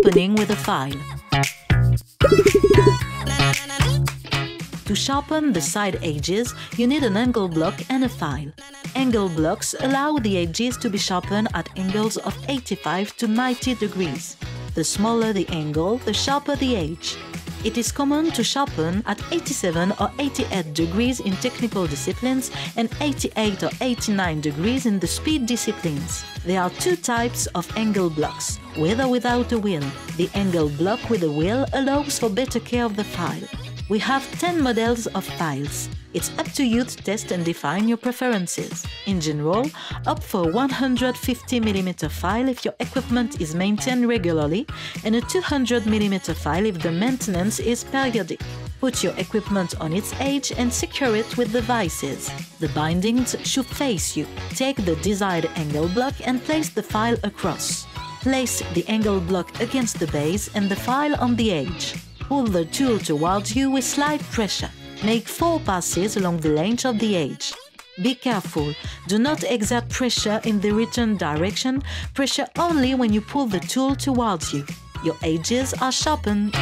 sharpening with a file. To sharpen the side edges, you need an angle block and a file. Angle blocks allow the edges to be sharpened at angles of 85 to 90 degrees. The smaller the angle, the sharper the edge. It is common to sharpen at 87 or 88 degrees in technical disciplines and 88 or 89 degrees in the speed disciplines. There are two types of angle blocks, with or without a wheel. The angle block with a wheel allows for better care of the file. We have 10 models of files. It's up to you to test and define your preferences. In general, opt for 150mm file if your equipment is maintained regularly and a 200mm file if the maintenance is periodic. Put your equipment on its edge and secure it with the vices. The bindings should face you. Take the desired angle block and place the file across. Place the angle block against the base and the file on the edge. Pull the tool towards you with slight pressure. Make four passes along the length of the edge. Be careful, do not exert pressure in the return direction, pressure only when you pull the tool towards you. Your edges are sharpened.